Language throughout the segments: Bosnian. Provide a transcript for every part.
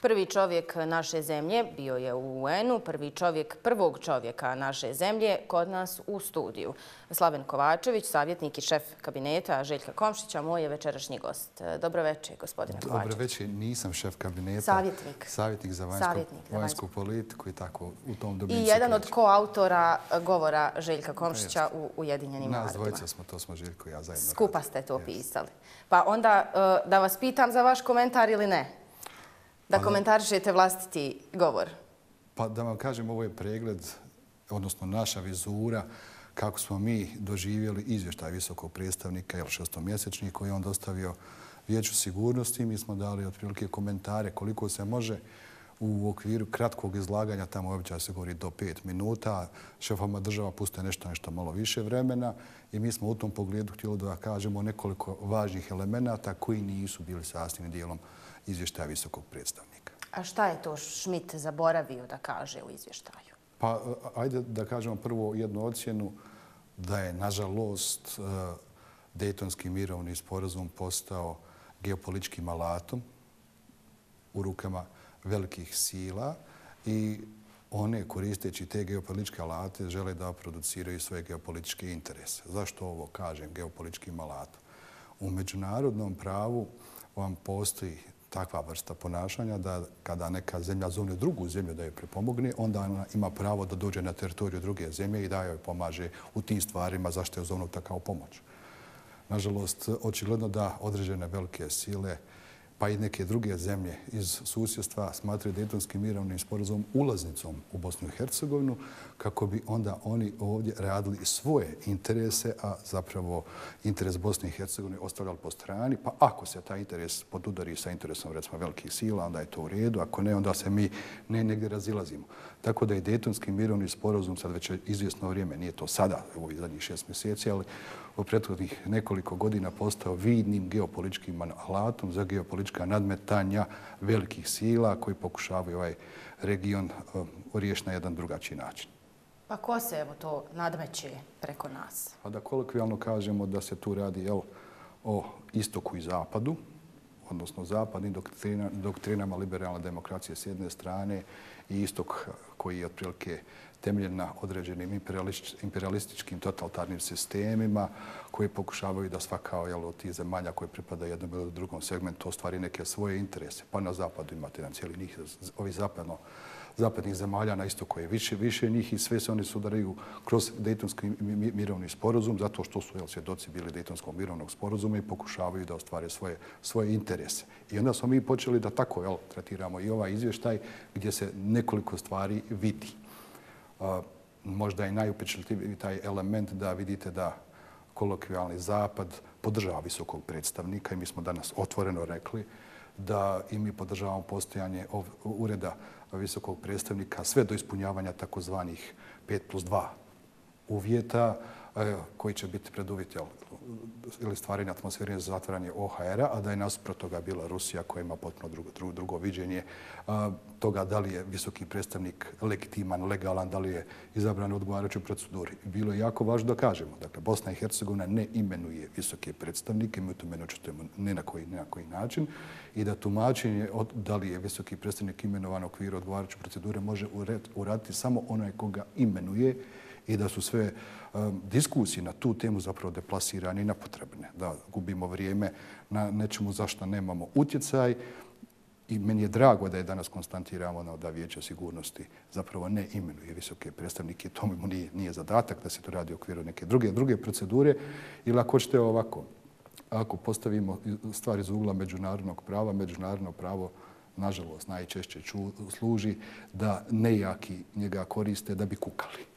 Prvi čovjek naše zemlje bio je u UN-u, prvi čovjek prvog čovjeka naše zemlje kod nas u studiju. Slaven Kovačević, savjetnik i šef kabineta Željka Komšića, moj je večerašnji gost. Dobro večer, gospodine Kovačević. Dobro večer, nisam šef kabineta. Savjetnik. Savjetnik za vanjsku politiku i tako u tom dobrim I jedan od koautora govora Željka Komšića u Ujedinjenim narodima. Nas dvojica smo, to smo Željko i ja zajedno. Skupa ste to pisali. Pa onda e, da vas pitam za vaš komentar ili ne? Da komentarišete vlastiti govor? Pa da vam kažem, ovo je pregled, odnosno naša vizura, kako smo mi doživjeli izvještaj visokog predstavnika, jel šestomjesečni, koji je on dostavio vijeću sigurnosti. Mi smo dali otprilike komentare koliko se može u okviru kratkog izlaganja, tamo običaj se govori do pet minuta, šefama država puste nešto nešto malo više vremena i mi smo u tom pogledu htjeli da kažemo nekoliko važnih elemenata koji nisu bili sastavnim dijelom izvještaja visokog predstavnika. A šta je to Schmidt zaboravio da kaže u izvještaju? Pa, ajde da kažemo prvo jednu ocjenu da je, nažalost, e, Dejtonski mirovni sporazum postao geopolitičkim alatom u rukama velikih sila i one, koristeći te geopolitičke alate, žele da produciraju svoje geopolitičke interese. Zašto ovo kažem, geopolitičkim alatom? U međunarodnom pravu vam postoji takva vrsta ponašanja da kada neka zemlja zovne drugu zemlju da je prepomogne, onda ona ima pravo da dođe na teritoriju druge zemlje i da joj pomaže u tim stvarima zašto je zovnuta kao pomoć. Nažalost, očigledno da određene velike sile pa i neke druge zemlje iz susjedstva smatraju Dejtonskim mirovnim sporazum ulaznicom u Bosnu i Hercegovinu kako bi onda oni ovdje radili svoje interese, a zapravo interes Bosne i Hercegovine ostavljali po strani. Pa ako se taj interes podudari sa interesom recimo velikih sila, onda je to u redu. Ako ne, onda se mi ne negdje razilazimo. Tako da je Dejtonski mirovni sporazum sad već izvjesno vrijeme, nije to sada, ovo je zadnjih šest mjeseci, ali u prethodnih nekoliko godina postao vidnim geopolitičkim alatom za geopolitička nadmetanja velikih sila koji pokušavaju ovaj region um, riješiti na jedan drugačiji način. Pa ko se evo to nadmeće preko nas? Pa da kolokvijalno kažemo da se tu radi jel, o istoku i zapadu, odnosno zapadnim doktrinama liberalne demokracije s jedne strane i istok koji je otprilike temeljen na određenim imperialističkim totalitarnim sistemima koji pokušavaju da svaka od tih zemalja koje pripada jednom ili drugom segmentu ostvari neke svoje interese. Pa na zapadu imate jedan cijeli njih, ovi zapadno zapadnih zemalja na istoku je više, više njih i sve se oni sudaraju kroz Dejtonski mirovni sporozum zato što su jel, svjedoci bili Dejtonskog mirovnog sporozuma i pokušavaju da ostvare svoje, svoje interese. I onda smo mi počeli da tako jel, tretiramo i ovaj izvještaj gdje se nekoliko stvari vidi. A, možda je najupečljiviji taj element da vidite da kolokvijalni zapad podržava visokog predstavnika i mi smo danas otvoreno rekli da i mi podržavamo postojanje ureda visokog predstavnika sve do ispunjavanja takozvanih 5 plus 2 uvjeta koji će biti preduvjet ili stvaranje atmosfere za zatvaranje OHR-a, a da je nasprot toga bila Rusija koja ima potpuno drugo, drugo, drugo viđenje toga da li je visoki predstavnik legitiman, legalan, da li je izabran u odgovarajućoj proceduri. Bilo je jako važno da kažemo. Dakle, Bosna i Hercegovina ne imenuje visoke predstavnike, mi to mene očitujemo ne na koji, ne na koji način i da tumačenje od, da li je visoki predstavnik imenovan u okviru odgovarajuće procedure može uraditi samo onaj koga imenuje i da su sve uh, diskusije na tu temu zapravo deplasirane i nepotrebne. Da gubimo vrijeme na nečemu zašto nemamo utjecaj. I meni je drago da je danas konstantiramo ono da Vijeće sigurnosti zapravo ne imenuje visoke predstavnike. To mu nije, nije zadatak da se to radi u okviru neke druge, druge procedure. Ili ako ćete ovako, ako postavimo stvari iz ugla međunarodnog prava, međunarodno pravo nažalost najčešće ču, služi da nejaki njega koriste da bi kukali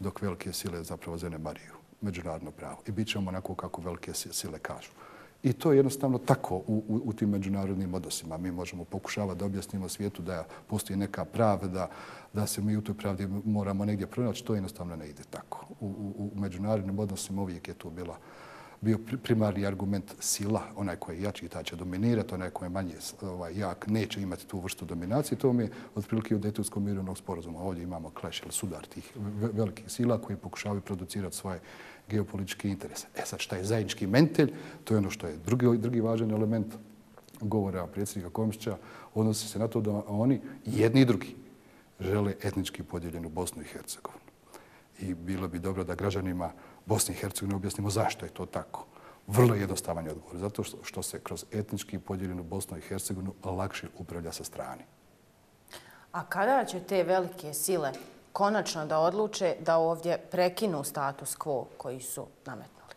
dok velike sile zapravo zanemariju međunarodno pravo. I bit ćemo onako kako velike sile kažu. I to je jednostavno tako u, u, u tim međunarodnim odnosima. Mi možemo pokušavati da objasnimo svijetu da postoji neka pravda, da se mi u toj pravdi moramo negdje pronaći. To jednostavno ne ide tako. U, u, u međunarodnim odnosima uvijek je to bila bio primarni argument sila, onaj koji je jači, ta će dominirati, onaj koji je manje ovaj, jak, neće imati tu vrstu dominacije. To mi je otprilike u Dejtonskom mirovnog sporozuma. Ovdje imamo kleš ili sudar tih velikih sila koji pokušavaju producirati svoje geopolitičke interese. E sad, šta je zajednički mentelj? To je ono što je drugi, drugi važan element govora predsjednika Komišća odnosi se na to da oni jedni i drugi žele etnički podijeljenu Bosnu i Hercegovinu. I bilo bi dobro da građanima Bosne i Hercegovine objasnimo zašto je to tako. Vrlo jednostavan je odgovor. Zato što, što se kroz etnički podijeljenu Bosnu i Hercegovinu lakše upravlja sa strani. A kada će te velike sile konačno da odluče da ovdje prekinu status quo koji su nametnuli?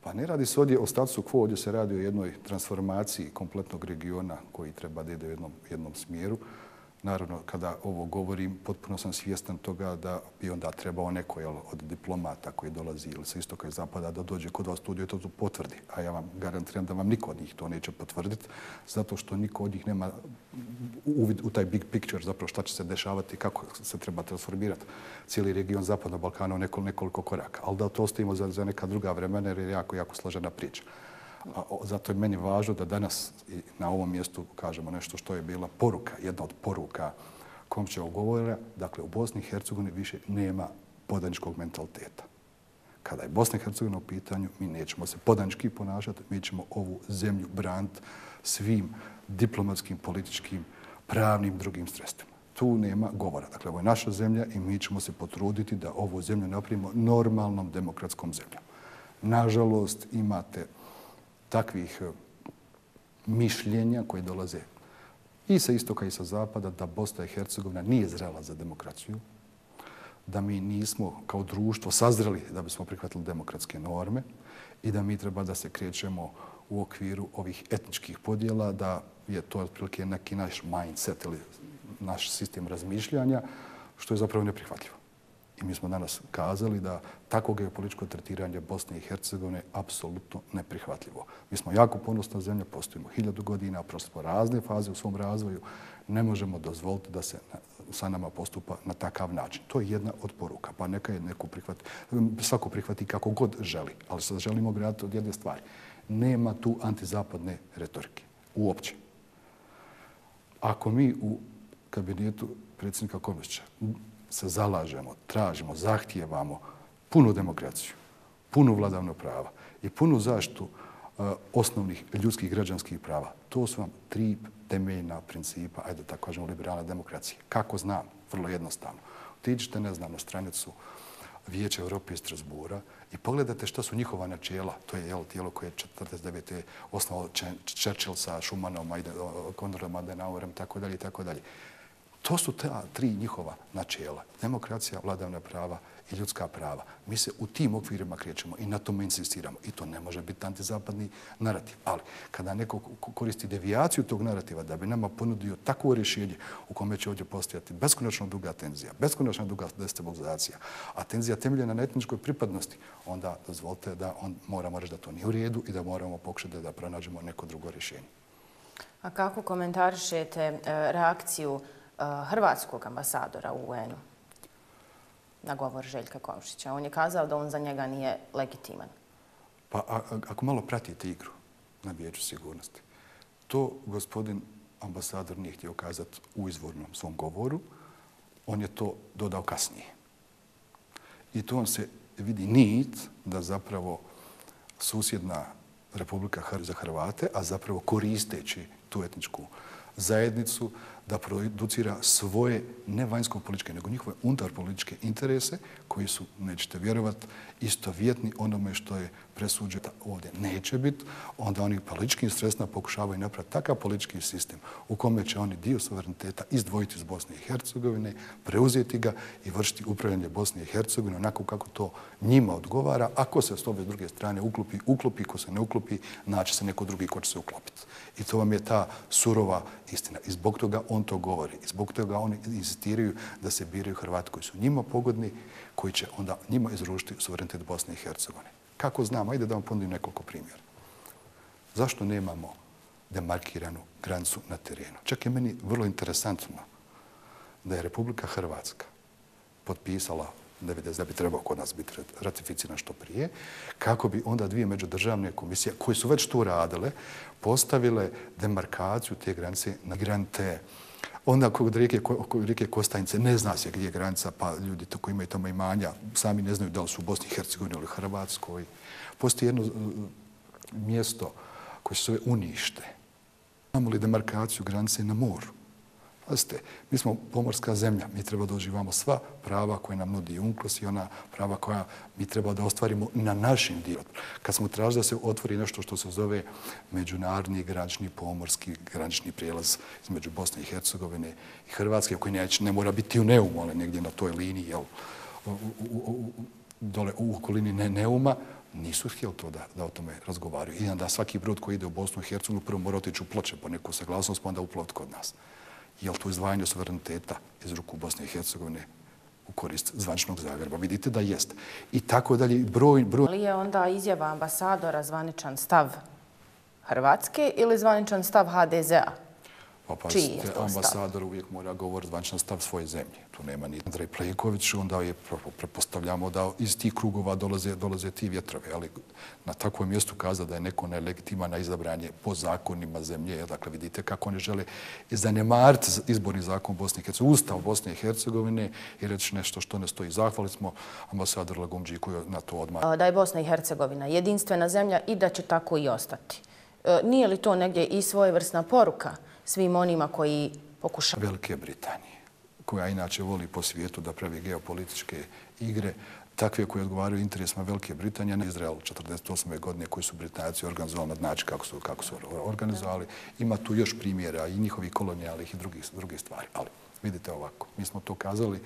Pa ne radi se ovdje o statusu quo, ovdje se radi o jednoj transformaciji kompletnog regiona koji treba da ide u jednom, jednom smjeru. Naravno, kada ovo govorim, potpuno sam svjestan toga da bi onda trebao neko jel, od diplomata koji dolazi ili sa istoka i zapada da dođe kod vas studiju i to potvrdi. A ja vam garantiram da vam niko od njih to neće potvrditi, zato što niko od njih nema uvid u taj big picture, zapravo šta će se dešavati, kako se treba transformirati cijeli region Zapadnog Balkana u nekoliko, nekoliko koraka. Ali da to ostavimo za, za neka druga vremena jer je jako, jako složena priča. Zato je meni važno da danas na ovom mjestu kažemo nešto što je bila poruka, jedna od poruka Komčevog govora. Dakle, u Bosni i Hercegovini više nema podaničkog mentaliteta. Kada je Bosna i Hercegovina u pitanju, mi nećemo se podanički ponašati, mi ćemo ovu zemlju braniti svim diplomatskim, političkim, pravnim, drugim sredstvima. Tu nema govora. Dakle, ovo je naša zemlja i mi ćemo se potruditi da ovu zemlju napravimo normalnom demokratskom zemljom. Nažalost, imate takvih e, mišljenja koje dolaze i sa istoka i sa zapada da Bosna i Hercegovina nije zrela za demokraciju, da mi nismo kao društvo sazreli da bismo prihvatili demokratske norme i da mi treba da se krećemo u okviru ovih etničkih podjela, da je to otprilike neki naš mindset ili naš sistem razmišljanja, što je zapravo neprihvatljivo. I mi smo danas kazali da tako geopolitičko tretiranje Bosne i Hercegovine apsolutno neprihvatljivo. Mi smo jako ponosna zemlja, postojimo hiljadu godina, prosto po razne faze u svom razvoju. Ne možemo dozvoliti da se sa nama postupa na takav način. To je jedna od poruka. Pa neka je neko prihvati, svako prihvati kako god želi. Ali sad želimo graditi od jedne stvari. Nema tu antizapadne retorike. Uopće. Ako mi u kabinetu predsjednika Komišća se zalažemo, tražimo, zahtijevamo punu demokraciju, punu vladavno prava i punu zaštu e, osnovnih ljudskih građanskih prava. To su vam tri temeljna principa, ajde tako kažemo, liberalne demokracije. Kako znam? Vrlo jednostavno. Otiđite, ne znam, na stranicu Vijeća Europe iz Strasbura i pogledate što su njihova načela. To je jel, tijelo koje je 49. osnovao Churchill sa Schumannom, Konradom Adenauerem, tako dalje, i tako dalje. To su ta tri njihova načela. Demokracija, vladavna prava i ljudska prava. Mi se u tim okvirima krećemo i na tome insistiramo. I to ne može biti antizapadni narativ. Ali kada neko koristi devijaciju tog narativa da bi nama ponudio takvo rješenje u kome će ovdje postojati beskonačno duga tenzija, beskonačno duga destabilizacija, a tenzija temeljena na etničkoj pripadnosti, onda dozvolite da on moramo reći da to nije u redu i da moramo pokušati da pronađemo neko drugo rješenje. A kako komentarišete e, reakciju Eh, hrvatskog ambasadora u UN-u na govor Željka Komšića. On je kazao da on za njega nije legitiman. Pa a, ako malo pratite igru na vijeću sigurnosti, to gospodin ambasador nije htio kazati u izvornom svom govoru, on je to dodao kasnije. I to on se vidi nit da zapravo susjedna Republika za Hrvate, a zapravo koristeći tu etničku zajednicu, da producira svoje ne vanjsko-političke, nego njihove unutar-političke interese koji su, nećete vjerovati, istovjetni onome što je presuđeno ovdje neće biti, onda oni političkim stresna pokušavaju napraviti takav politički sistem u kome će oni dio suvereniteta izdvojiti iz Bosne i Hercegovine, preuzeti ga i vršiti upravljanje Bosne i Hercegovine onako kako to njima odgovara. Ako se s ove druge strane uklopi, uklopi, ko se ne uklopi, naće se neko drugi ko će se uklopiti. I to vam je ta surova istina. I zbog toga on to govori. Zbog toga oni insistiraju da se biraju Hrvati koji su njima pogodni, koji će onda njima izrušiti suverenitet Bosne i Hercegovine. Kako znamo? Ajde da vam ponudim nekoliko primjera. Zašto nemamo demarkiranu granicu na terenu? Čak je meni vrlo interesantno da je Republika Hrvatska potpisala da bi, da trebao kod nas biti ratificirana što prije, kako bi onda dvije međudržavne komisije, koje su već tu radile, postavile demarkaciju te granice na grante Onda kod rijeke, kod rijeke Kostajnice ne zna se gdje je granica, pa ljudi to koji imaju tamo imanja sami ne znaju da li su u Bosni i Hercegovini ili Hrvatskoj. Postoji jedno e, mjesto koje se zove unište. Imamo li demarkaciju granice na moru? Pazite, mi smo pomorska zemlja, mi treba da oživamo sva prava koje nam nudi UNCLOS i ona prava koja mi treba da ostvarimo na našim dijelom. Kad smo tražili da se otvori nešto što se zove međunarodni granični pomorski granični prijelaz između Bosne i Hercegovine i Hrvatske, koji ne, ne mora biti u Neumu, ali negdje na toj liniji, jel, u, u, u, dole u okolini ne, Neuma, nisu htjeli to da, da o tome razgovaraju. I onda svaki brod koji ide u Bosnu i Hercegovinu prvo mora otići u ploče po neku saglasnost, pa onda uploviti kod nas je li to izdvajanje suvereniteta iz ruku Bosne i Hercegovine u korist zvaničnog Zagreba? Vidite da jest. I tako dalje, broj... broj... Ali je onda izjava ambasadora zvaničan stav Hrvatske ili zvaničan stav HDZ-a? Pa pa ambasador uvijek mora govoriti zvančan stav svoje zemlje. Tu nema ni Andrej Plenković, onda je prepostavljamo da iz tih krugova dolaze, dolaze ti vjetrove. Ali na takvom mjestu kaza da je neko nelegitiman na izabranje po zakonima zemlje. Dakle, vidite kako oni žele zanemariti izborni zakon Bosne i Hercegovine, ustav Bosne i Hercegovine i reći nešto što ne stoji. Zahvali smo ambasador Lagumđi koji na to odmah. Da je Bosna i Hercegovina jedinstvena zemlja i da će tako i ostati. E, nije li to negdje i svojevrsna poruka svim onima koji pokušaju... Velike Britanije, koja inače voli po svijetu da pravi geopolitičke igre, takve koje odgovaraju interesima Velike Britanije, na Izrael 48. godine koji su Britanci organizovali na znači kako su, kako su organizovali. Ima tu još primjera i njihovih kolonijalnih i drugih, drugih stvari. Ali vidite ovako, mi smo to kazali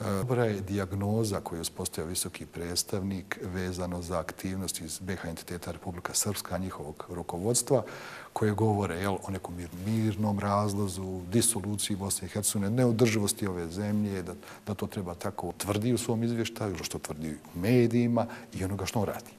Dobra je dijagnoza koju je uspostavio visoki predstavnik vezano za aktivnosti iz BH entiteta Republika Srpska, njihovog rukovodstva, koje govore jel, o nekom mirnom razlozu, disoluciji Bosne i Hercegovine, neodrživosti ove zemlje, da, da to treba tako tvrdi u svom izvještaju, što tvrdi u medijima i onoga što on radi.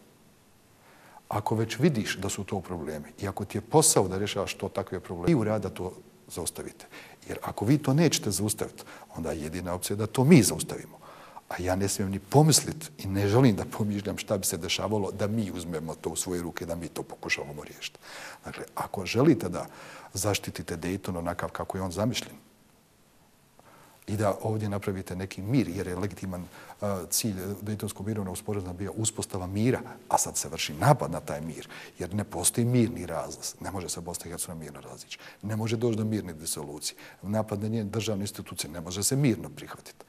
Ako već vidiš da su to probleme i ako ti je posao da rješavaš to takve probleme, i u rada to zaustavite. Jer ako vi to nećete zaustaviti, onda je jedina opcija da to mi zaustavimo. A ja ne smijem ni pomisliti i ne želim da pomišljam šta bi se dešavalo da mi uzmemo to u svoje ruke, da mi to pokušavamo riješiti. Dakle, ako želite da zaštitite Dayton onakav kako je on zamišljen, i da ovdje napravite neki mir, jer je legitiman cilj Dejtonskog mirovnog usporedna bio uspostava mira, a sad se vrši napad na taj mir, jer ne postoji mirni razlaz. Ne može se Bosna i Hercegovina mirno razići. Ne može doći do mirne disolucije. Napad na njene državne institucije ne može se mirno prihvatiti.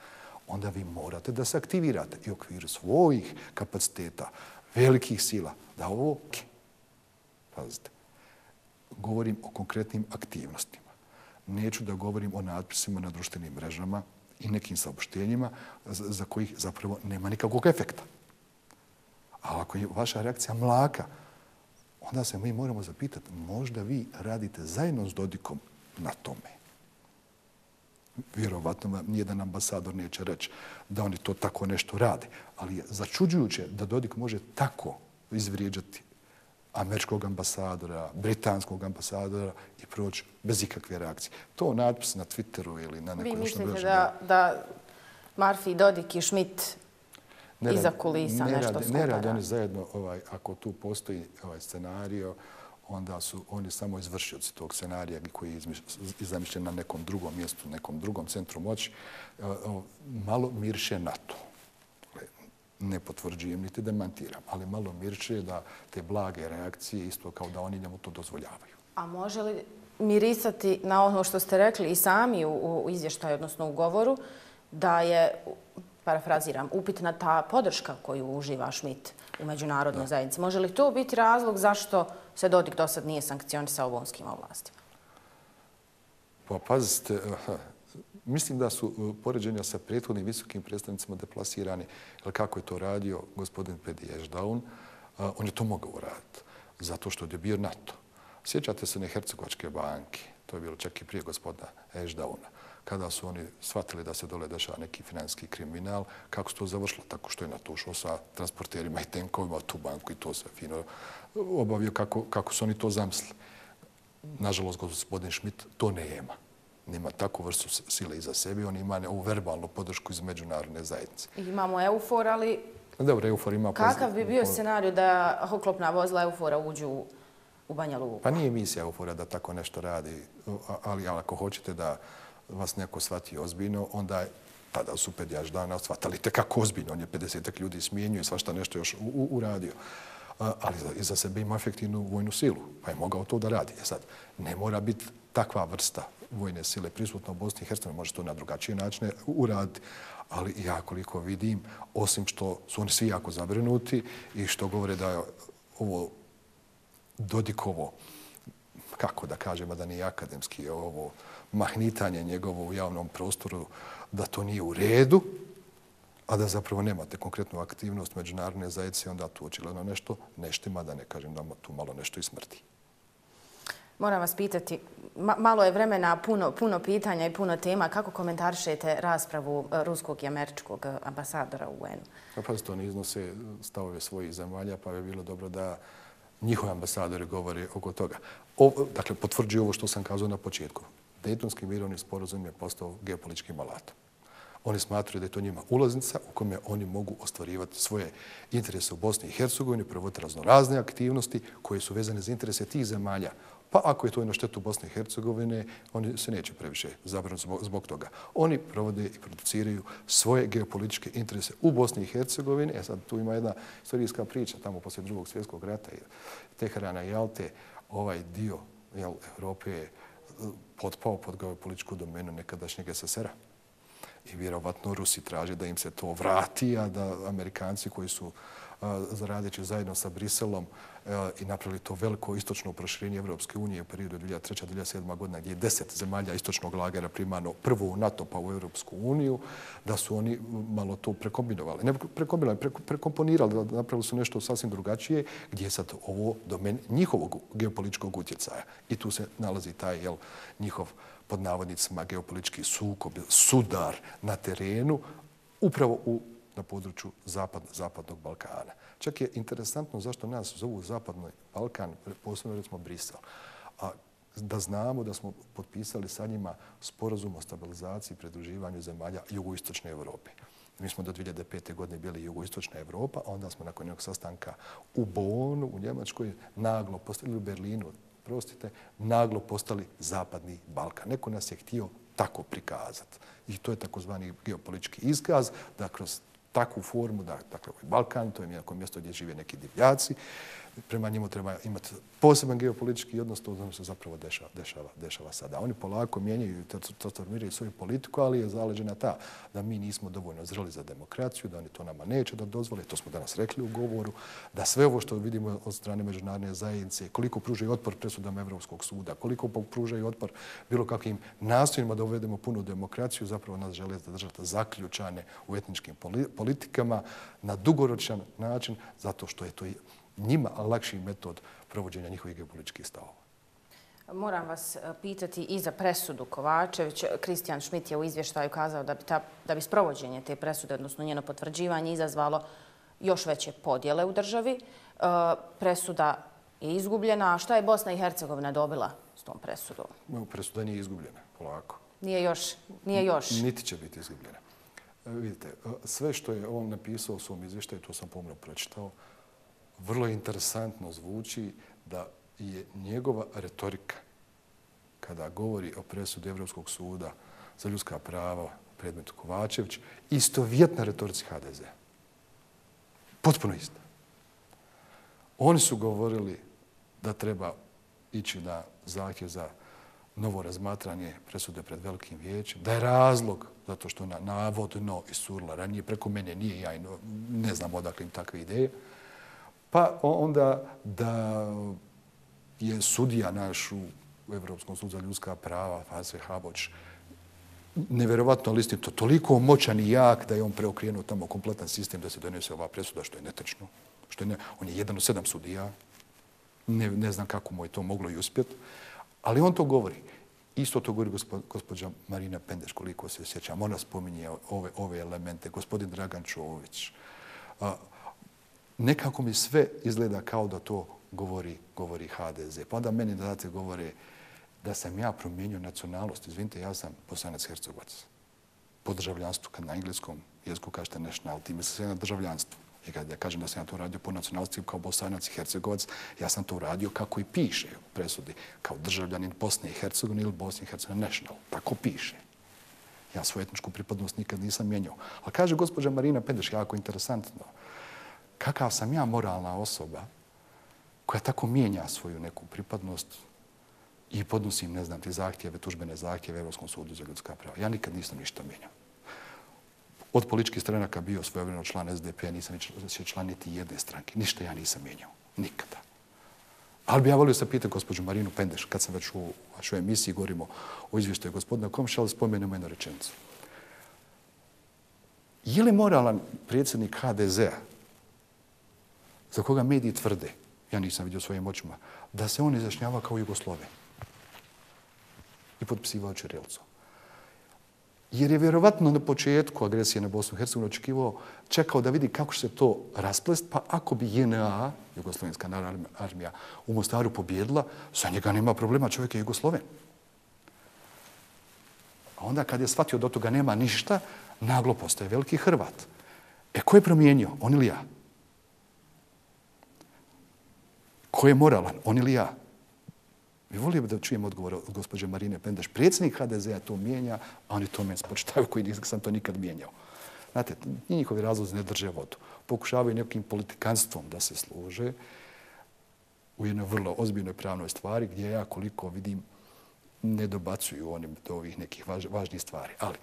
Onda vi morate da se aktivirate i u okviru svojih kapaciteta, velikih sila, da ovo... Pazite, govorim o konkretnim aktivnostima neću da govorim o natpisima na društvenim mrežama i nekim saopštenjima za kojih zapravo nema nikakvog efekta. A ako je vaša reakcija mlaka, onda se mi moramo zapitati, možda vi radite zajedno s Dodikom na tome. Vjerovatno vam nijedan ambasador neće reći da oni to tako nešto rade. Ali je začuđujuće da Dodik može tako izvrijeđati američkog ambasadora, britanskog ambasadora i proći bez ikakve reakcije. To natpis na Twitteru ili na nekoj Vi mislite da, da Marfi, Dodik i Schmidt ne iza kulisa ne nešto skupa? Ne radi oni zajedno, ovaj, ako tu postoji ovaj scenario, onda su oni samo izvršioci tog scenarija koji je zamišljen na nekom drugom mjestu, nekom drugom centru moći. Malo mirše na to ne potvrđujem niti demantiram, ali malo mirče da te blage reakcije isto kao da oni njemu to dozvoljavaju. A može li mirisati na ono što ste rekli i sami u, u izvještaju, odnosno u govoru, da je, parafraziram, upitna ta podrška koju uživa Schmidt u međunarodnoj zajednici? Može li to biti razlog zašto se Dodik do sad nije sankcionisao u onskim oblastima? Pa pazite, Mislim da su e, poređenja sa prethodnim visokim predstavnicima deplasirane. jer kako je to radio gospodin Pedi Ešdaun, e, on je to mogao raditi, zato što je bio NATO. Sjećate se ne Hercegovačke banke, to je bilo čak i prije gospodina Ešdauna, kada su oni shvatili da se dole dešava neki finanski kriminal, kako se to završilo, tako što je NATO ušao sa transporterima i tenkovima tu banku i to se fino obavio kako, kako su oni to zamislili. Nažalost, gospodin Schmidt to ne ima nema takvu vrstu sile iza sebe, on ima ovu verbalnu podršku iz međunarodne zajednice. Imamo EUFOR, ali... Dobro, EUFOR ima... Kakav bi bio scenarij da oklopna vozila EUFOR-a uđu u Banja Luku? Pa nije misija EUFOR-a da tako nešto radi, ali ako hoćete da vas neko shvati ozbiljno, onda tada su pedijaš dana shvatali te kako ozbiljno. On je 50 ljudi smijenio i svašta nešto još uradio. ali i za sebe ima efektivnu vojnu silu, pa je mogao to da radi. E sad, ne mora biti takva vrsta vojne sile prisutna u Bosni i Hercegovini, može to na drugačije načine uraditi, ali ja koliko vidim, osim što su oni svi jako zabrinuti i što govore da je ovo Dodikovo, kako da kažemo da nije akademski, ovo mahnitanje njegovo u javnom prostoru, da to nije u redu, a da zapravo nemate konkretnu aktivnost međunarodne zajednice, onda tu očigledno nešto neštima, da ne kažem da tu malo nešto i smrti. Moram vas pitati, malo je vremena, puno, puno pitanja i puno tema. Kako komentarišete raspravu e, ruskog i američkog e, ambasadora u UN-u? Pa oni iznose stavove svojih zemalja, pa je bilo dobro da njihovi ambasadori govore oko toga. O, dakle, potvrđuju ovo što sam kazao na početku. Dejtonski mirovni sporozum je postao geopolitičkim alatom. Oni smatruju da je to njima ulaznica u kome oni mogu ostvarivati svoje interese u Bosni i Hercegovini, provoditi raznorazne aktivnosti koje su vezane za interese tih zemalja. Pa ako je to na štetu Bosne i Hercegovine, oni se neće previše zabrati zbog, zbog toga. Oni provode i produciraju svoje geopolitičke interese u Bosni i Hercegovini. E sad, tu ima jedna istorijska priča, tamo poslije drugog svjetskog rata, Teherana i Alte, ovaj dio jel, Evrope je eh, potpao pod geopolitičku domenu nekadašnjeg SSR-a. I vjerovatno Rusi traže da im se to vrati, a da Amerikanci koji su zaradeći zajedno sa Briselom i napravili to veliko istočno proširenje Evropske unije u periodu 2003-2007 godina gdje je deset zemalja istočnog lagera primano prvo u NATO pa u Evropsku uniju, da su oni malo to prekombinovali. Ne prekombinovali, prekomponirali, da napravili su nešto sasvim drugačije gdje je sad ovo domen njihovog geopolitičkog utjecaja. I tu se nalazi taj jel, njihov pod navodnicima geopolitički sukob, sudar na terenu, upravo u na području zapad, zapadnog Balkana. Čak je interesantno zašto nas zovu zapadni Balkan, posebno recimo Brisel. A da znamo da smo potpisali sa njima sporazum o stabilizaciji i predruživanju zemalja jugoistočne Evrope. Mi smo do 2005. godine bili jugoistočna Evropa, a onda smo nakon jednog sastanka u Bonu, u Njemačkoj, naglo postavili u Berlinu, prostite, naglo postali zapadni Balkan. Neko nas je htio tako prikazati. I to je takozvani geopolitički izkaz da kroz takvu formu, da, dakle, ovaj Balkan, to je neko mjesto gdje žive neki divljaci, prema njemu treba imati poseban geopolitički odnos, to ono se zapravo dešava, dešava, dešava sada. Oni polako mijenjaju i transformiraju svoju politiku, ali je zaleđena ta da mi nismo dovoljno zreli za demokraciju, da oni to nama neće da dozvole, to smo danas rekli u govoru, da sve ovo što vidimo od strane međunarodne zajednice, koliko pružaju otpor presudama Evropskog suda, koliko pružaju otpor bilo kakvim nastojima da uvedemo punu demokraciju, zapravo nas žele zadržati zaključane u etničkim politikama na dugoročan način, zato što je to njima lakši metod provođenja njihovih geopolitičkih stavova. Moram vas e, pitati i za presudu Kovačević. Kristijan Šmit je u izvještaju kazao da bi, ta, da bi sprovođenje te presude, odnosno njeno potvrđivanje, izazvalo još veće podjele u državi. E, presuda je izgubljena. A šta je Bosna i Hercegovina dobila s tom presudom? Presuda nije izgubljena, polako. Nije još? Nije još. Niti će biti izgubljena. E, vidite, sve što je on napisao u svom izvještaju, to sam pomno pročitao, vrlo interesantno zvuči da je njegova retorika kada govori o presudu Evropskog suda za ljudska prava predmetu Kovačević, istovjetna retorici HDZ. Potpuno isto. Oni su govorili da treba ići na zahtjev za novo razmatranje presude pred velikim vijećem, da je razlog zato što na navodno isurla ranije preko mene nije ja ne znam odakle im takve ideje, Pa onda da je sudija naš u Evropskom sudu za ljudska prava, Fase Haboć, neverovatno listito, toliko moćan i jak da je on preokrenuo tamo kompletan sistem da se donese ova presuda, što je netečno. Što je ne, on je jedan od sedam sudija. Ne, ne znam kako mu je to moglo i uspjeti. Ali on to govori. Isto to govori gospođa Marina Pendeš, koliko se sjećam. Ona spominje ove, ove elemente. Gospodin Dragan Čović nekako mi sve izgleda kao da to govori, govori HDZ. Pa onda meni da date govore da sam ja promijenio nacionalnost. Izvinite, ja sam bosanac Hercegovac. Po državljanstvu, kad na engleskom jeziku kažete national, ti misli se na državljanstvo. I kad ja kažem da sam ja to radio po nacionalnosti kao bosanac i hercegovac, ja sam to radio kako i piše u presudi, kao državljanin Bosne i Hercegovine ili Bosne i Hercegovine national. Tako piše. Ja svoju etničku pripadnost nikad nisam mijenjao. Ali kaže gospođa Marina Pendeš, jako interesantno, kakav sam ja moralna osoba koja tako mijenja svoju neku pripadnost i podnosim, ne znam, te zahtjeve, tužbene zahtjeve Evropskom sudu za ljudska prava. Ja nikad nisam ništa mijenjao. Od političkih stranaka bio svojevremeno član SDP, nisam se član niti jedne stranke. Ništa ja nisam mijenjao. Nikada. Ali bi ja volio se pitati gospođu Marinu Pendeš, kad sam već u vašoj emisiji, govorimo o izvještaju gospodina Komša, ali spomenemo jednu rečenicu. Je li moralan predsjednik HDZ-a, za koga mediji tvrde, ja nisam vidio svojim očima, da se on izjašnjava kao Jugoslove i potpisivao Čirilicu? jer je vjerovatno na početku agresije na Bosnu i Hercegovinu očekivao, čekao da vidi kako će se to rasplest, pa ako bi JNA, Jugoslovenska narodna armija, u Mostaru pobjedila, sa njega nema problema, čovjek je Jugosloven. A onda kad je shvatio da od toga nema ništa, naglo postaje veliki Hrvat. E, ko je promijenio? On ili ja? Ko je moralan? On ili ja? Mi volio da čujem odgovor od gospođe Marine Pendeš. Predsjednik HDZ-a to mijenja, a oni to meni spočitaju koji nisam to nikad mijenjao. Znate, njihovi razlozi ne drže vodu. Pokušavaju nekim politikanstvom da se služe u jednoj vrlo ozbiljnoj pravnoj stvari gdje ja koliko vidim ne dobacuju oni do ovih nekih važnih stvari. Ali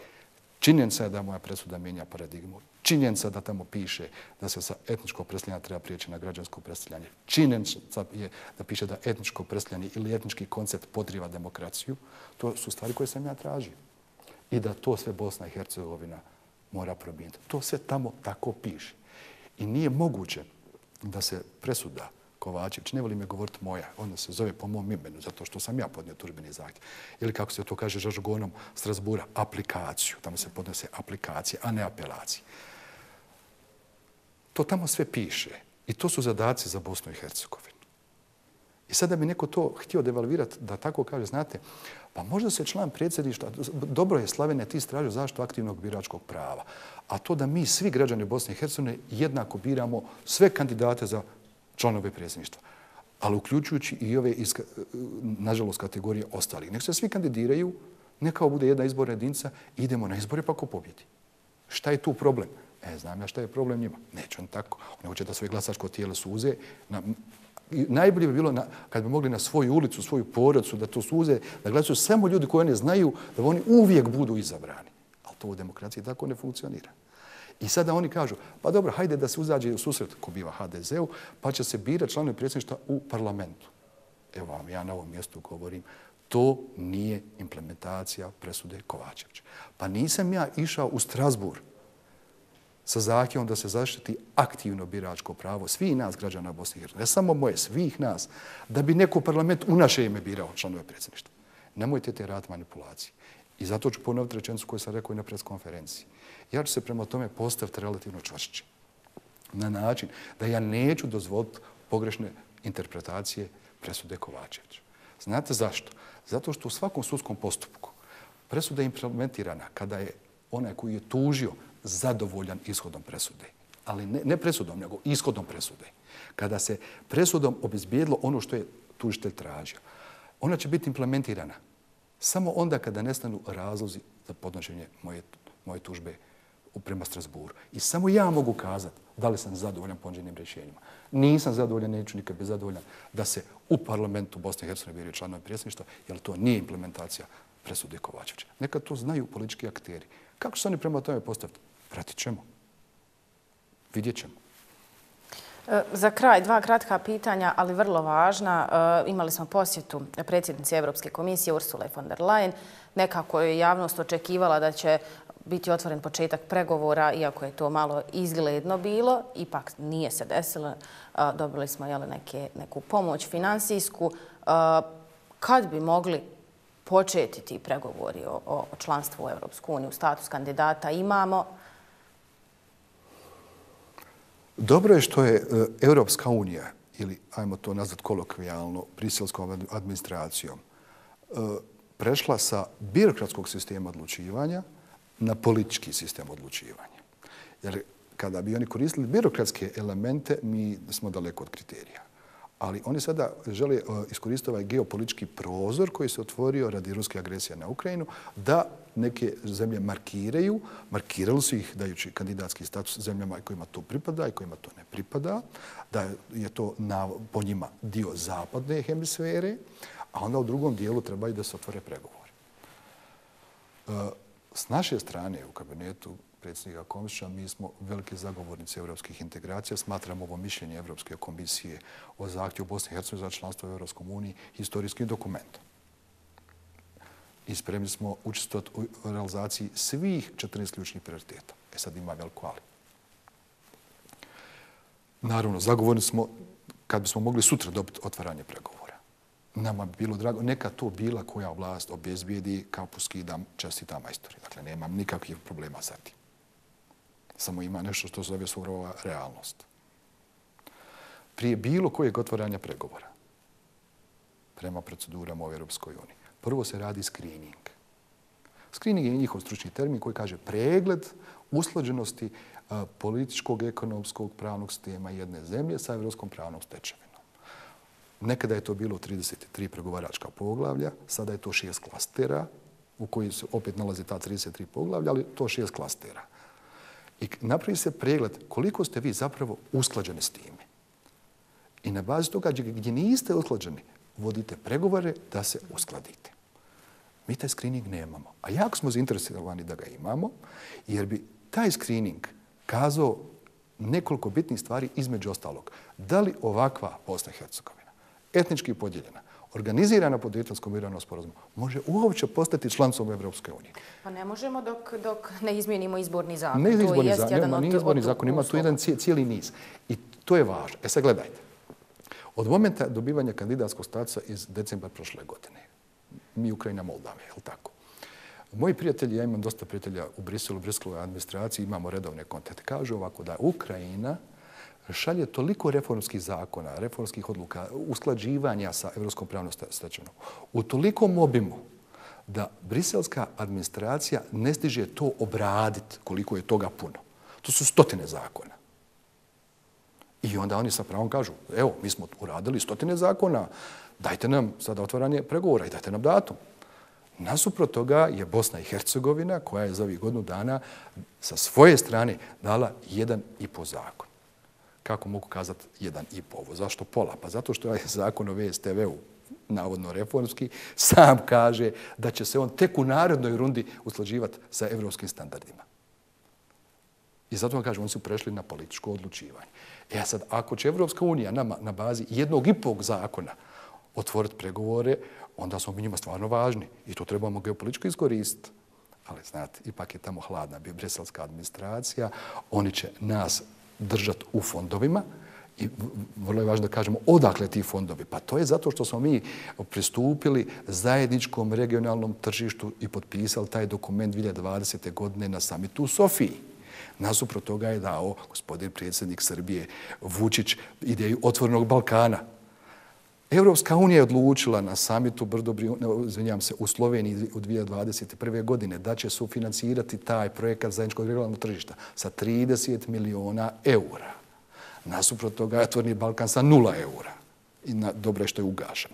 činjenica je da moja presuda mijenja paradigmu Činjenica da tamo piše da se sa etničkog predstavljanja treba prijeći na građansko predstavljanje. Činjenica je da piše da etničko predstavljanje ili etnički koncept podriva demokraciju. To su stvari koje sam ja tražio. I da to sve Bosna i Hercegovina mora promijeniti. To sve tamo tako piše. I nije moguće da se presuda Kovačević, ne volim je govoriti moja, ona se zove po mom imenu, zato što sam ja podnio turbini zahtjev. Ili kako se to kaže žažgonom Strasbura, aplikaciju. Tamo se podnose aplikacije, a ne apelacije. To tamo sve piše. I to su zadaci za Bosnu i Hercegovinu. I sada bi neko to htio devalvirati da tako kaže, znate, pa možda se član predsjedništva, dobro je Slavene, ti stražio zašto aktivnog biračkog prava. A to da mi, svi građani Bosne i Hercegovine, jednako biramo sve kandidate za članove predsjedništva. Ali uključujući i ove, iz, eh, nažalost, kategorije ostalih. Nek se svi kandidiraju, neka bude jedna izborna jedinca, idemo na izbore pa ko pobjedi. Šta je tu problem? Ne znam ja šta je problem njima. Neće on tako. Oni hoće da svoje glasačko tijelo suze. Na, i najbolje bi bilo na, kad bi mogli na svoju ulicu, svoju porodcu, da to suze, da glasuju samo ljudi koji oni znaju, da oni uvijek budu izabrani. Ali to u demokraciji tako ne funkcionira. I sada oni kažu, pa dobro, hajde da se uzađe u susret ko biva HDZ-u, pa će se bira članovi predsjedništva u parlamentu. Evo vam, ja na ovom mjestu govorim, to nije implementacija presude Kovačevića. Pa nisam ja išao u Strasburg sa zahtjevom da se zaštiti aktivno biračko pravo svih nas građana Bosne i Hercegovine, ne samo moje, svih nas, da bi neko parlament u naše ime birao članove predsjedništva. Nemojte te rad manipulacije. I zato ću ponoviti rečenicu koju sam rekao i na preskonferenciji. Ja ću se prema tome postaviti relativno čvršće. Na način da ja neću dozvoliti pogrešne interpretacije presude Kovačevića. Znate zašto? Zato što u svakom sudskom postupku presuda je implementirana kada je onaj koji je tužio zadovoljan ishodom presude. Ali ne, ne presudom, nego ishodom presude. Kada se presudom obezbijedilo ono što je tužitelj tražio, ona će biti implementirana samo onda kada nestanu razlozi za podnošenje moje, moje tužbe prema Strasburu. I samo ja mogu kazati da li sam zadovoljan ponuđenim rješenjima. Nisam zadovoljan, neću nikad biti zadovoljan da se u parlamentu Bosne i Hercegovine biraju članovi predsjedništva, jer to nije implementacija presude Kovačevića. Neka to znaju politički akteri. Kako se oni prema tome postaviti? Vratit ćemo. Vidjet ćemo. E, za kraj, dva kratka pitanja, ali vrlo važna. E, imali smo posjetu predsjednice Evropske komisije Ursula von der Leyen. Nekako je javnost očekivala da će biti otvoren početak pregovora, iako je to malo izgledno bilo. Ipak nije se desilo. E, dobili smo neku pomoć finansijsku. E, kad bi mogli početi ti pregovori o članstvu u Evropsku uniju, status kandidata imamo? Dobro je što je e, Europska unija, ili ajmo to nazvat kolokvijalno, briselskom administracijom, e, prešla sa birokratskog sistema odlučivanja na politički sistem odlučivanja. Jer kada bi oni koristili birokratske elemente, mi smo daleko od kriterija. Ali oni sada žele e, iskoristiti ovaj geopolitički prozor koji se otvorio radi ruske agresije na Ukrajinu da neke zemlje markiraju, markirali su ih dajući kandidatski status zemljama kojima to pripada i kojima to ne pripada, da je to na, po njima dio zapadne hemisfere, a onda u drugom dijelu trebaju da se otvore pregovori. E, s naše strane u kabinetu predsjednika Komisća, mi smo veliki zagovornici evropskih integracija. Smatramo ovo mišljenje Evropske komisije o zahtjevu Bosne i Hercegovine za članstvo u Evropskom uniji historijskim dokumentom. I spremni smo učestvati u realizaciji svih 14 ključnih prioriteta. E sad ima veliko ali. Naravno, zagovorni smo kad bismo mogli sutra dobiti otvaranje pregovora. Nama bi bilo drago, neka to bila koja vlast obezbijedi kao poskidam čestita majstori. Dakle, nemam nikakvih problema sa tim. Samo ima nešto što zove surova realnost. Prije bilo kojeg otvaranja pregovora prema procedurama u Europskoj uniji, prvo se radi screening. Screening je njihov stručni termin koji kaže pregled uslođenosti e, političkog, ekonomskog, pravnog sistema jedne zemlje sa evropskom pravnom stečevinom. Nekada je to bilo 33 pregovaračka poglavlja, sada je to šest klastera u koji se opet nalazi ta 33 poglavlja, ali to šest klastera. I napravi se pregled koliko ste vi zapravo usklađeni s time. I na bazi toga gdje niste usklađeni, vodite pregovore da se uskladite. Mi taj screening nemamo. A jako smo zainteresovani da ga imamo, jer bi taj screening kazao nekoliko bitnih stvari između ostalog. Da li ovakva Bosna i Hercegovina, etnički podijeljena, organizirana pod Dejtonskom mirovnom sporazumu, može uopće postati člancom Evropske unije. Pa ne možemo dok, dok ne izmijenimo izborni zakon. Ne izborni zakon, nema, nije izborni zakon, ima tu jedan cijeli niz. I to je važno. E sad gledajte. Od momenta dobivanja kandidatskog statusa iz decembra prošle godine, mi Ukrajina Moldave, je li tako? Moji prijatelji, ja imam dosta prijatelja u Briselu, u Briselovoj administraciji, imamo redovne kontakte. Kažu ovako da Ukrajina šalje toliko reformskih zakona, reformskih odluka, usklađivanja sa evropskom pravnom stečenom u tolikom obimu da briselska administracija ne stiže to obraditi koliko je toga puno. To su stotine zakona. I onda oni sa pravom kažu, evo, mi smo uradili stotine zakona, dajte nam sada otvaranje pregovora i dajte nam datum. Nasuprot toga je Bosna i Hercegovina, koja je za ovih godinu dana sa svoje strane dala jedan i po zakon kako mogu kazati jedan i povo. Zašto pola? Pa zato što je zakon o VSTV-u navodno reformski, sam kaže da će se on tek u narodnoj rundi usklađivati sa evropskim standardima. I zato vam kažem, oni su prešli na političko odlučivanje. E sad, ako će Evropska unija nama na bazi jednog i pog zakona otvoriti pregovore, onda smo mi njima stvarno važni i to trebamo geopolitičko iskoristiti. Ali, znate, ipak je tamo hladna bi breselska administracija, oni će nas držati u fondovima i vrlo je važno da kažemo odakle ti fondovi. Pa to je zato što smo mi pristupili zajedničkom regionalnom tržištu i potpisali taj dokument 2020. godine na samitu u Sofiji. Nasuprot toga je dao gospodin predsjednik Srbije Vučić ideju otvorenog Balkana. Evropska unija je odlučila na samitu izvinjam se, u Sloveniji u 2021. godine da će sufinansirati taj projekat zajedničkog regionalnog tržišta sa 30 miliona eura. Nasuprot toga je otvorni Balkan sa nula eura. I na, dobro je što je ugašen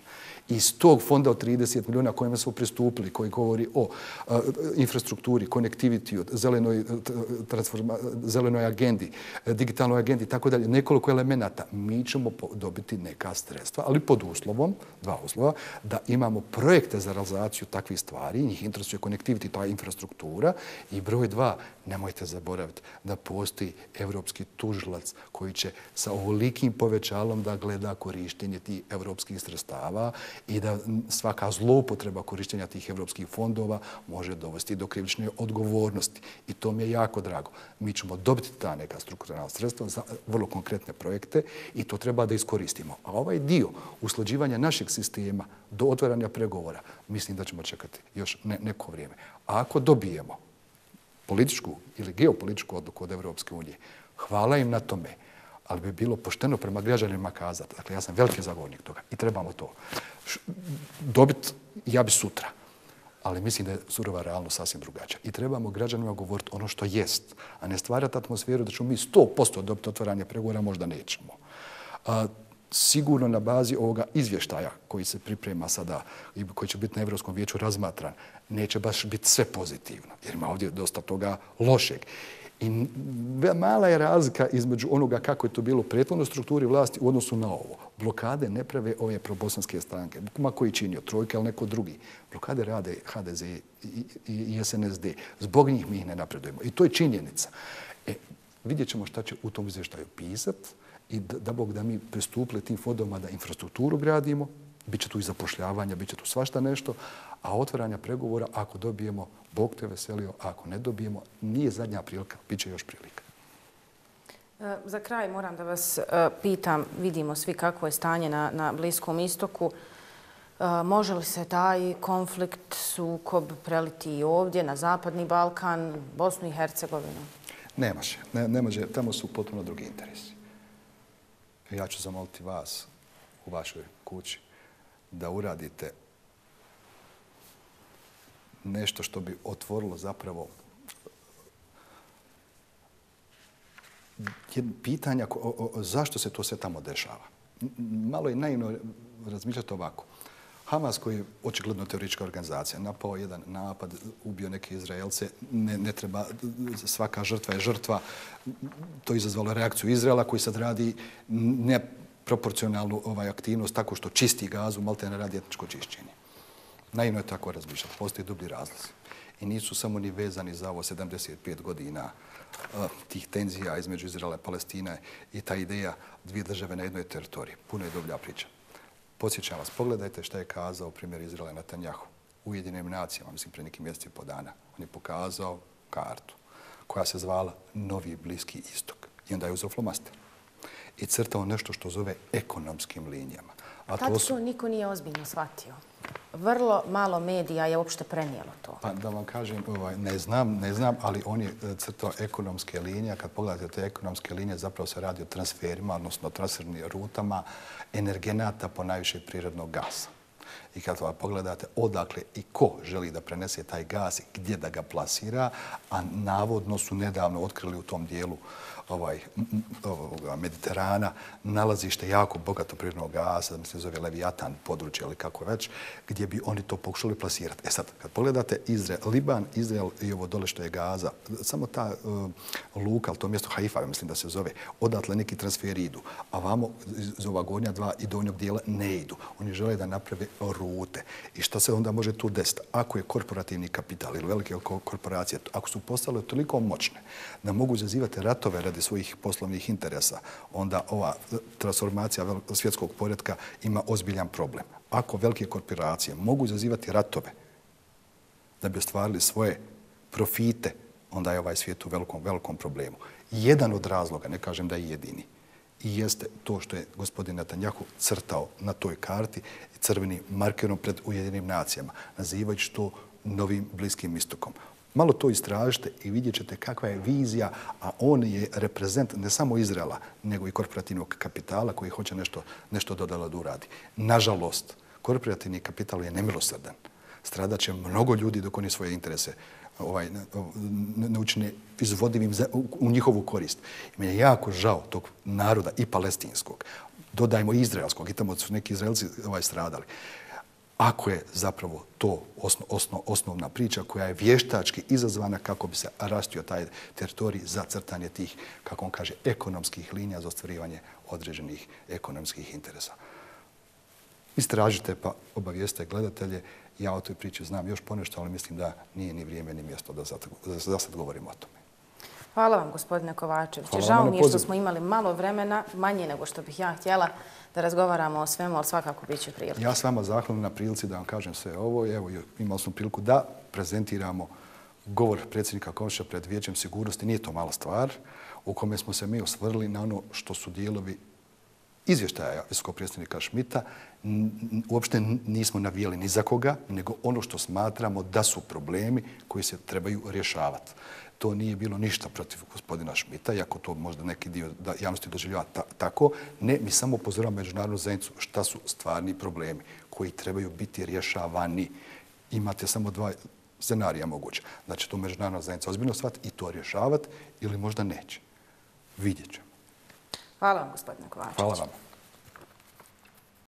iz tog fonda od 30 miliona kojima smo pristupili, koji govori o eh, infrastrukturi, konektiviti, zelenoj, eh, transforma, zelenoj agendi, eh, digitalnoj agendi, tako dalje, nekoliko elemenata, mi ćemo dobiti neka sredstva, ali pod uslovom, dva uslova, da imamo projekte za realizaciju takvih stvari, njih interesuje konektiviti, ta infrastruktura, i broj dva, nemojte zaboraviti da postoji evropski tužilac koji će sa ovolikim povećalom da gleda korištenje tih evropskih sredstava i da svaka zloupotreba korištenja tih evropskih fondova može dovesti do krivične odgovornosti. I to mi je jako drago. Mi ćemo dobiti ta neka strukturalna sredstva za vrlo konkretne projekte i to treba da iskoristimo. A ovaj dio uslođivanja našeg sistema do otvaranja pregovora, mislim da ćemo čekati još neko vrijeme. A ako dobijemo političku ili geopolitičku odluku od Evropske unije, hvala im na tome ali bi bilo pošteno prema građanima kazati. Dakle, ja sam veliki zagovornik toga i trebamo to dobiti, ja bi sutra. Ali mislim da je surova realnost sasvim drugačija. I trebamo građanima govoriti ono što jest, a ne stvarati atmosferu da ćemo mi 100% dobiti otvaranje pregovora, možda nećemo. A, sigurno na bazi ovoga izvještaja koji se priprema sada i koji će biti na Evropskom vijeću razmatran, neće baš biti sve pozitivno, jer ima ovdje dosta toga lošeg. I mala je razlika između onoga kako je to bilo u prethodnoj strukturi vlasti u odnosu na ovo. Blokade ne prave ove probosanske stranke, ma koji činio, trojka ili neko drugi. Blokade rade HDZ i, SNSD. Zbog njih mi ih ne napredujemo. I to je činjenica. E, vidjet ćemo šta će u tom izvještaju pisat i da, da Bog da mi pristupili tim fondovima da infrastrukturu gradimo, bit će tu i zapošljavanja, bit će tu svašta nešto, a otvaranja pregovora, ako dobijemo, Bog te veselio, a ako ne dobijemo, nije zadnja prilika, bit će još prilika. E, za kraj moram da vas e, pitam, vidimo svi kako je stanje na, na Bliskom istoku. E, može li se taj konflikt, sukob preliti i ovdje, na Zapadni Balkan, Bosnu i Hercegovinu? Ne može. Ne, ne može. Tamo su potpuno drugi interesi. Ja ću zamoliti vas u vašoj kući da uradite nešto što bi otvorilo zapravo pitanja o, o, zašto se to sve tamo dešava. Malo je naivno razmišljati ovako. Hamas koji je očigledno teorička organizacija, napao jedan napad, ubio neke Izraelce, ne, ne treba, svaka žrtva je žrtva. To je izazvalo reakciju Izraela koji sad radi neproporcionalnu ovaj, aktivnost tako što čisti gazu, malte ne radi etničko čišćenje. Naivno je tako razmišljati. Postoji dubli razlozi. I nisu samo ni vezani za ovo 75 godina uh, tih tenzija između Izraela i Palestine i ta ideja dvije države na jednoj teritoriji. Puno je dublja priča. Podsjećam vas, pogledajte što je kazao primjer Izraela na Tanjahu u Ujedinim nacijama, mislim, pre nekim mjeseci po dana. On je pokazao kartu koja se zvala Novi Bliski istok. I onda je uzao flomaster i crtao nešto što zove ekonomskim linijama. A Tad to, su... to niko nije ozbiljno shvatio vrlo malo medija je uopšte prenijelo to. Pa da vam kažem, ovaj, ne znam, ne znam, ali on je e, crtao ekonomske linije. Kad pogledate te ekonomske linije, zapravo se radi o transferima, odnosno transfernim rutama energenata po najviše prirodnog gasa. I kad vam pogledate odakle i ko želi da prenese taj gas i gdje da ga plasira, a navodno su nedavno otkrili u tom dijelu ovaj, ovoga, Mediterana, nalazište jako bogato prirodnog gasa, da mislim se zove Leviatan područje ili kako već, gdje bi oni to pokušali plasirati. E sad, kad pogledate Izrael, Liban, Izrael i ovo dole što je Gaza, samo ta uh, luka, to mjesto Haifa, mislim da se zove, odatle neki transferi idu, a vamo iz ova gornja dva i donjog dijela ne idu. Oni žele da naprave rute. I što se onda može tu desiti? Ako je korporativni kapital ili velike korporacije, ako su postale toliko moćne da mogu zazivati ratove radi svojih poslovnih interesa, onda ova transformacija svjetskog poredka ima ozbiljan problem. Ako velike korporacije mogu zazivati ratove da bi ostvarili svoje profite, onda je ovaj svijet u velikom, velikom problemu. Jedan od razloga, ne kažem da je jedini, i jeste to što je gospodin Netanjahu crtao na toj karti crvenim markerom pred Ujedinim nacijama, nazivajući to novim bliskim istokom. Malo to istražite i vidjet ćete kakva je vizija, a on je reprezent ne samo Izraela, nego i korporativnog kapitala koji hoće nešto, nešto dodala da uradi. Nažalost, korporativni kapital je nemilosrdan. Stradaće mnogo ljudi dok oni svoje interese ovaj, ne učine izvodivim u njihovu korist. I meni je jako žao tog naroda i palestinskog. Dodajmo i izraelskog, i tamo su neki izraelci ovaj, stradali ako je zapravo to osno, osno, osnovna priča koja je vještački izazvana kako bi se rastio taj teritorij za crtanje tih, kako on kaže, ekonomskih linija za ostvarivanje određenih ekonomskih interesa. Istražite pa obavijeste gledatelje. Ja o toj priči znam još ponešto, ali mislim da nije ni vrijeme ni mjesto da za, za sad govorimo o tome. Hvala vam, gospodine Kovačević. Žao mi je što smo imali malo vremena, manje nego što bih ja htjela da razgovaramo o svemu, ali svakako bit će prilike. Ja s vama zahvalim na prilici da vam kažem sve ovo. Evo, imali smo priliku da prezentiramo govor predsjednika Kovića pred Vijećem sigurnosti. Nije to mala stvar u kome smo se mi osvrli na ono što su dijelovi izvještaja visokog predsjednika Šmita. Uopšte nismo navijeli ni za koga, nego ono što smatramo da su problemi koji se trebaju rješavati to nije bilo ništa protiv gospodina Šmita, iako to možda neki dio da javnosti doživljava ta, tako. Ne, mi samo upozoravamo međunarodnu zajednicu šta su stvarni problemi koji trebaju biti rješavani. Imate samo dva scenarija moguće. Znači, to međunarodna zajednica ozbiljno shvati i to rješavati ili možda neće. Vidjet ćemo. Hvala vam, gospodine Kovačić. Hvala vam.